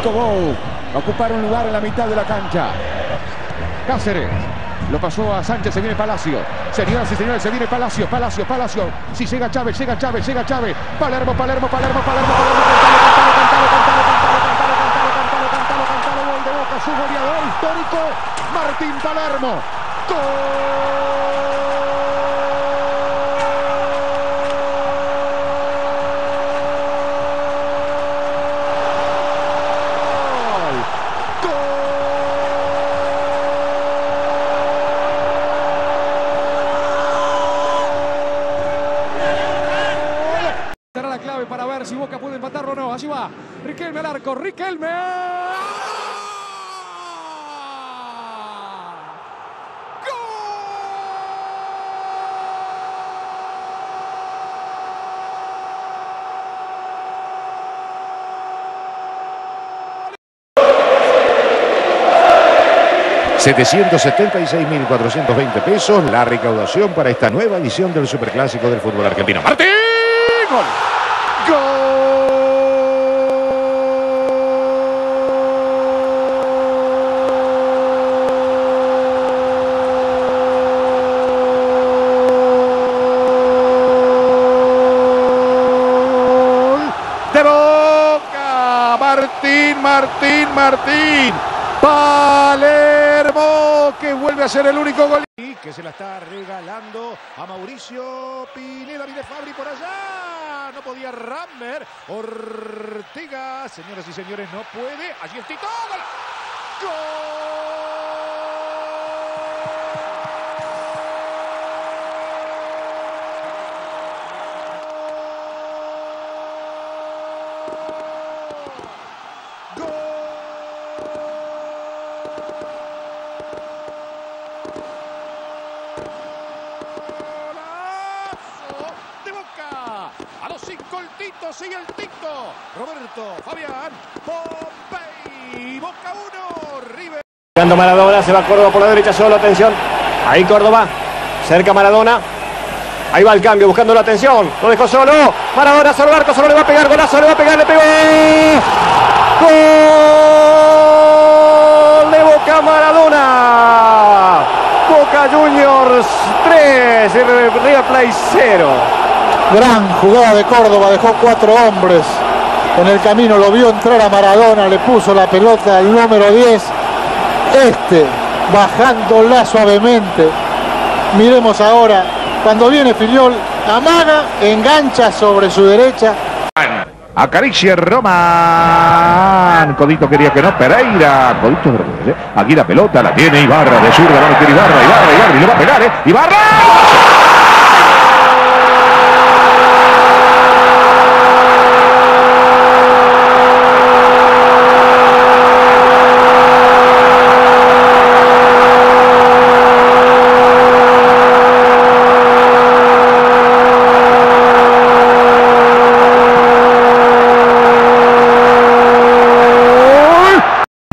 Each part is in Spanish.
Nico va a ocupar un lugar en la mitad de la cancha. Cáceres. Lo pasó a Sánchez, se viene Palacio. Señoras y señores, se viene Palacio, Palacio, Palacio. Si llega Chávez, llega Chávez, llega Chávez. Palermo, Palermo, Palermo, Palermo, Palermo. Cantalo, cantalo, cantalo, cantalo, cantalo, cantalo, cantalo, cantalo, cantalo, gol de Boca, su goleador histórico, Martín Palermo. Será para ver si Boca puede empatarlo o no. Allí va. Riquelme al arco. Riquelme. $776.420 pesos la recaudación para esta nueva edición del Superclásico del fútbol argentino. Martín. Gol. De Boca. Martín, Martín, Martín. Palermo que vuelve a ser el único gol. Y que se la está regalando a Mauricio Pineda. Viene Fabri por allá. No podía Rammer. Ortega. Señoras y señores, no puede. Allí es Tito. ¡Gol! Golazo de Boca. A los cinco el Tito, sigue el Tito. Roberto, Fabián, Pompey. Boca 1, River. Llegando Maradona, se va Córdoba por la derecha solo, atención. Ahí Córdoba, cerca Maradona. Ahí va el cambio, buscando la atención. Lo dejó solo. Maradona, solo el arco, solo le va a pegar, golazo, le va a pegar, le pegó. Gol de Boca Maradona. Boca Juniors 3, River Plate 0. Gran jugada de Córdoba, dejó cuatro hombres en el camino, lo vio entrar a Maradona, le puso la pelota al número 10. Este bajándola suavemente. Miremos ahora, cuando viene Filiol, amaga, engancha sobre su derecha. Acaricia Román. Codito quería que no. Pereira. Codito repente. Aquí la pelota la tiene Ibarra de zurda. Va a meter Ibarra, Ibarra, Ibarra. Y le va a pegar, ¿eh? Ibarra.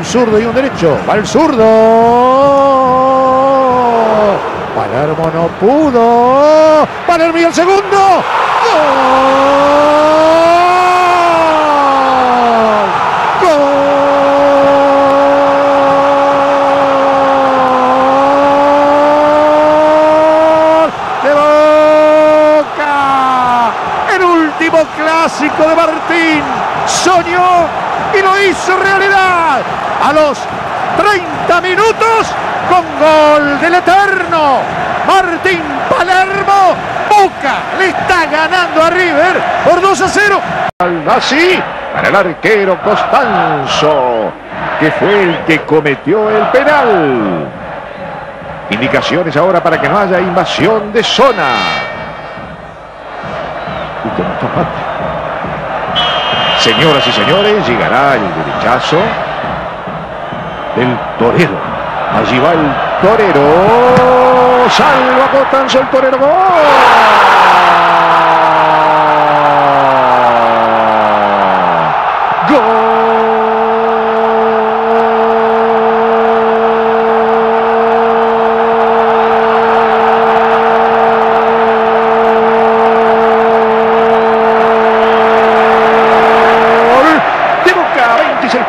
Zurdo y un derecho. Va el zurdo. Palermo no pudo. Palermo y el segundo. ¡Gol! Clásico de Martín. Soñó y lo hizo realidad. A los 30 minutos con gol del Eterno. Martín Palermo. Boca le está ganando a River por 2 a 0. Así para el arquero Costanzo, que fue el que cometió el penal. Indicaciones ahora para que no haya invasión de zona. Señoras y señores, llegará el derechazo del torero. Allí va el torero. Salva Costanzo el torero. ¡Gol!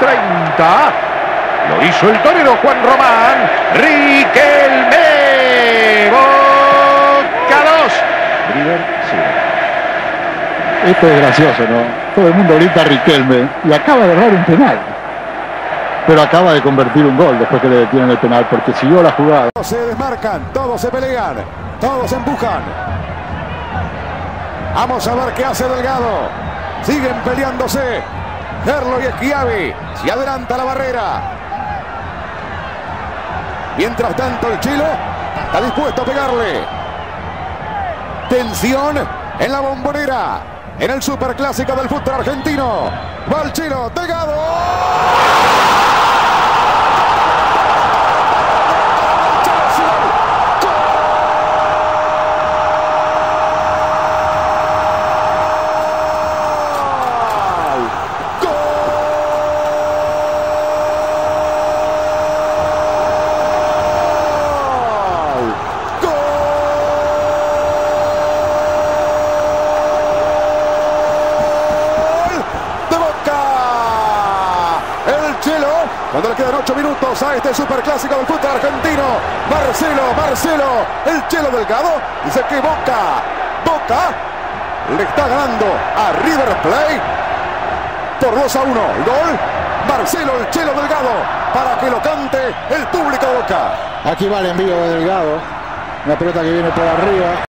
¡Gol! De Boca, 26-30. levanta. Lo hizo el torero Juan Román. Riquelme. Boca 2. River 0. Esto es gracioso, ¿no? Todo el mundo grita Riquelme y acaba de errar un penal. Pero acaba de convertir un gol después que le detienen el penal porque siguió la jugada. Todos se desmarcan, todos se pelean, todos empujan. Vamos a ver qué hace Delgado. Siguen peleándose. Gerlo y Esquiavi. Se adelanta la barrera. Mientras tanto el Chilo está dispuesto a pegarle. Tensión en la bombonera. En el superclásico del fútbol argentino. Va el Chilo. Delgado. de Boca. El Chelo, cuando le quedan 8 minutos a este superclásico del fútbol argentino. Marcelo, Marcelo, el Chelo Delgado. Dice que Boca, Boca le está ganando a River Plate por 2 a 1. El gol, Marcelo, el Chelo Delgado, para que lo cante el público Boca. Aquí va el envío de Delgado. Una pelota que viene por arriba.